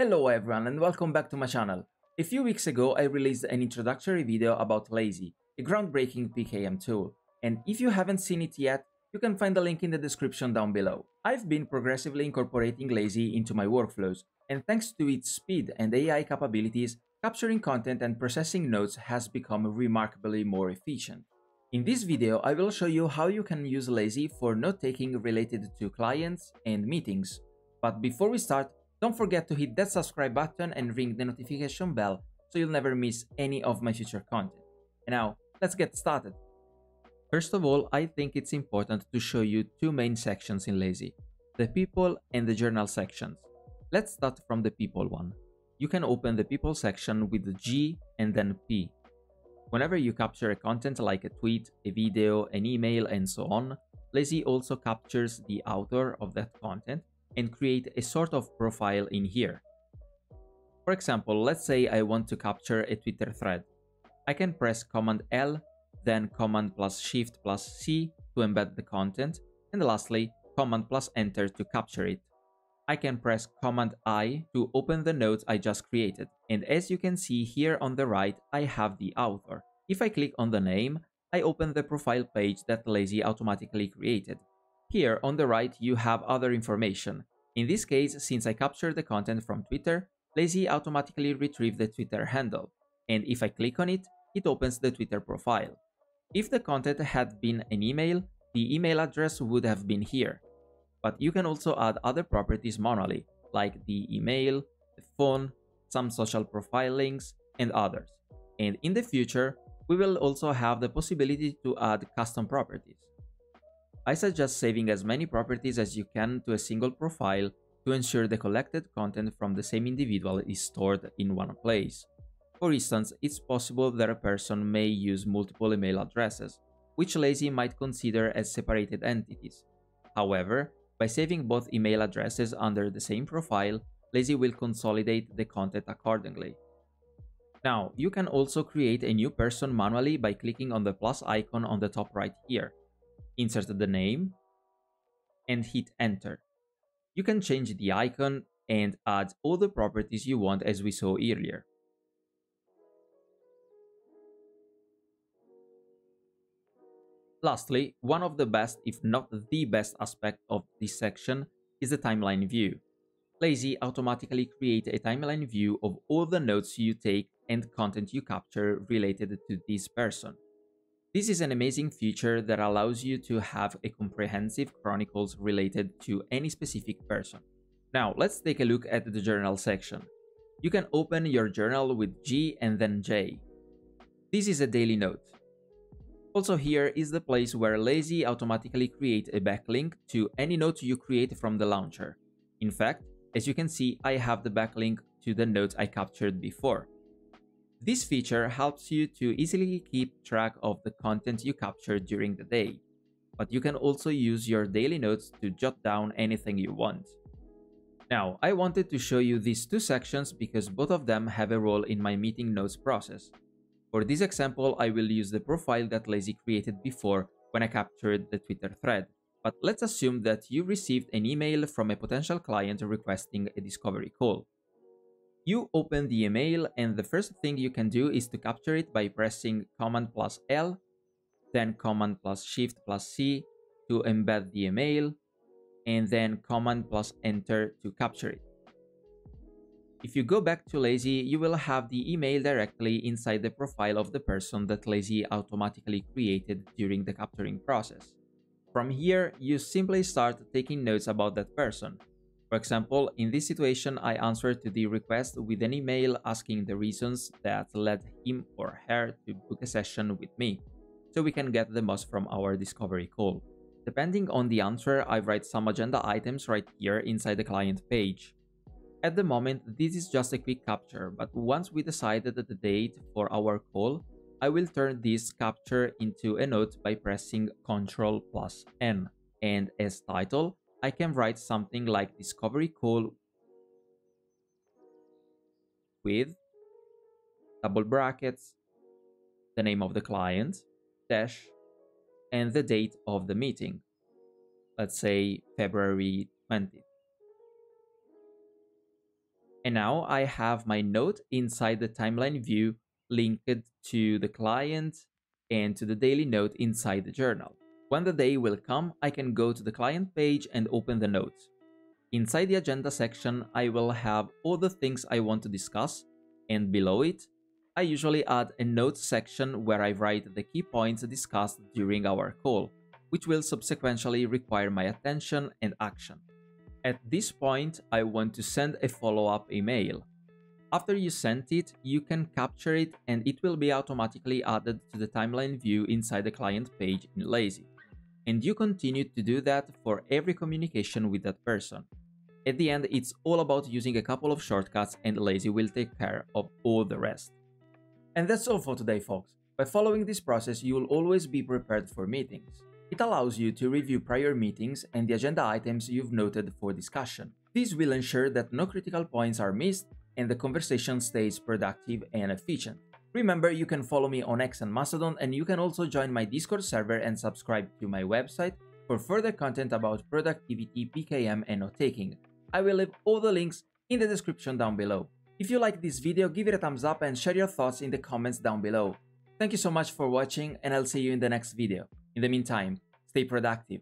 Hello everyone and welcome back to my channel. A few weeks ago I released an introductory video about Lazy, a groundbreaking PKM tool. And if you haven't seen it yet, you can find the link in the description down below. I've been progressively incorporating Lazy into my workflows, and thanks to its speed and AI capabilities, capturing content and processing notes has become remarkably more efficient. In this video, I will show you how you can use Lazy for note-taking related to clients and meetings. But before we start, don't forget to hit that subscribe button and ring the notification bell so you'll never miss any of my future content. And now, let's get started. First of all, I think it's important to show you two main sections in Lazy, the people and the journal sections. Let's start from the people one. You can open the people section with G and then P. Whenever you capture a content like a tweet, a video, an email, and so on, Lazy also captures the author of that content and create a sort of profile in here. For example, let's say I want to capture a Twitter thread. I can press Command L, then Command plus Shift plus C to embed the content, and lastly, Command plus Enter to capture it. I can press Command I to open the notes I just created, and as you can see here on the right, I have the author. If I click on the name, I open the profile page that Lazy automatically created. Here on the right, you have other information. In this case, since I captured the content from Twitter, Lazy automatically retrieved the Twitter handle, and if I click on it, it opens the Twitter profile. If the content had been an email, the email address would have been here, but you can also add other properties manually, like the email, the phone, some social profile links, and others. And in the future, we will also have the possibility to add custom properties. I suggest saving as many properties as you can to a single profile to ensure the collected content from the same individual is stored in one place. For instance, it's possible that a person may use multiple email addresses, which Lazy might consider as separated entities. However, by saving both email addresses under the same profile, Lazy will consolidate the content accordingly. Now, you can also create a new person manually by clicking on the plus icon on the top right here. Insert the name and hit enter. You can change the icon and add all the properties you want as we saw earlier. Lastly, one of the best, if not the best aspect of this section is the timeline view. Lazy automatically create a timeline view of all the notes you take and content you capture related to this person. This is an amazing feature that allows you to have a comprehensive chronicles related to any specific person. Now, let's take a look at the journal section. You can open your journal with G and then J. This is a daily note. Also here is the place where Lazy automatically create a backlink to any note you create from the launcher. In fact, as you can see, I have the backlink to the notes I captured before. This feature helps you to easily keep track of the content you captured during the day, but you can also use your daily notes to jot down anything you want. Now, I wanted to show you these two sections because both of them have a role in my meeting notes process. For this example, I will use the profile that Lazy created before when I captured the Twitter thread. But let's assume that you received an email from a potential client requesting a discovery call. You open the email and the first thing you can do is to capture it by pressing Command plus L, then Command plus Shift plus C to embed the email, and then Command plus Enter to capture it. If you go back to Lazy, you will have the email directly inside the profile of the person that Lazy automatically created during the capturing process. From here, you simply start taking notes about that person. For example, in this situation, I answered to the request with an email asking the reasons that led him or her to book a session with me, so we can get the most from our discovery call. Depending on the answer, I write some agenda items right here inside the client page. At the moment, this is just a quick capture, but once we decided the date for our call, I will turn this capture into a note by pressing Ctrl plus N. And as title, I can write something like discovery call with double brackets, the name of the client, dash, and the date of the meeting. Let's say February 20th. And now I have my note inside the timeline view linked to the client and to the daily note inside the journal. When the day will come, I can go to the client page and open the notes. Inside the agenda section, I will have all the things I want to discuss, and below it, I usually add a notes section where I write the key points discussed during our call, which will subsequently require my attention and action. At this point, I want to send a follow-up email. After you sent it, you can capture it and it will be automatically added to the timeline view inside the client page in Lazy. And you continue to do that for every communication with that person. At the end, it's all about using a couple of shortcuts and Lazy will take care of all the rest. And that's all for today, folks. By following this process, you will always be prepared for meetings. It allows you to review prior meetings and the agenda items you've noted for discussion. This will ensure that no critical points are missed and the conversation stays productive and efficient. Remember, you can follow me on X and Mastodon, and you can also join my Discord server and subscribe to my website for further content about productivity, PKM, and note taking. I will leave all the links in the description down below. If you like this video, give it a thumbs up and share your thoughts in the comments down below. Thank you so much for watching, and I'll see you in the next video. In the meantime, stay productive.